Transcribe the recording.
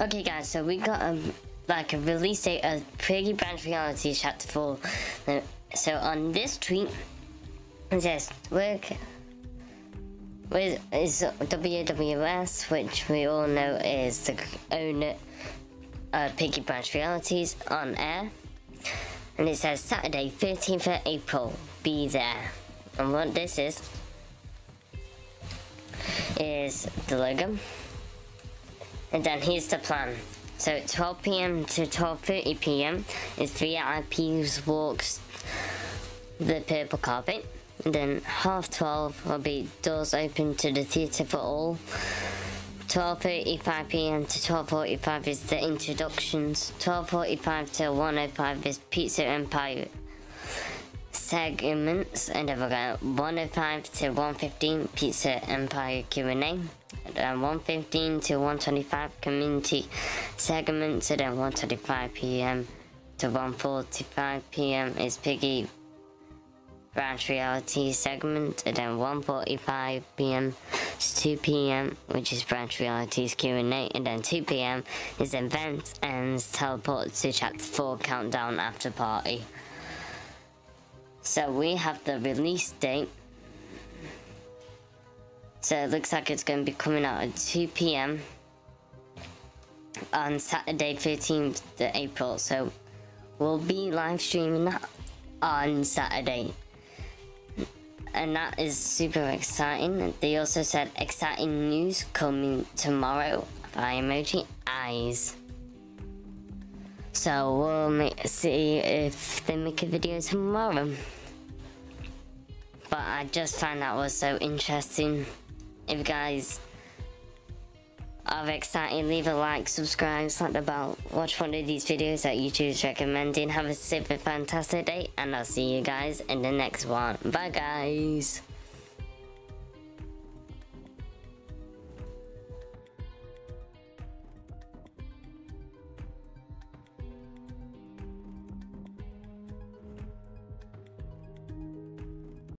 Okay, guys, so we got um like a release date of Piggy Branch Reality Chapter 4. Uh, So on this tweet, it says, work with is WWS, which we all know is the owner of Piggy Branch Realities on air. And it says Saturday, 13th of April, be there. And what this is, is the logo. And then here's the plan. So 12 p.m. to 12:30 p.m. is VIPs walks the purple carpet. And then half 12 will be doors open to the theatre for all. 12.35 p.m. to 12.45 is the introductions. 12.45 to 1.05 is Pizza Empire segments. And then we're going 1.05 to 115 Pizza Empire Q&A. And then 1.15 to 125 community segments. And then 1.25 p.m. to 1.45 p.m. is Piggy Branch Reality segment, and then 1.45 p.m. to 2 p.m., which is Branch Reality's Q&A, and then 2 p.m. is Event and Teleport to Chapter 4 Countdown After Party. So we have the release date. So it looks like it's going to be coming out at 2 p.m. on Saturday 13th of April. So we'll be live streaming that on Saturday and that is super exciting. They also said exciting news coming tomorrow by emoji eyes. So we'll see if they make a video tomorrow. But I just found that was so interesting. If you guys are excited, leave a like, subscribe, slap the bell, watch one of these videos that YouTube's recommending. Have a super fantastic day, and I'll see you guys in the next one. Bye, guys.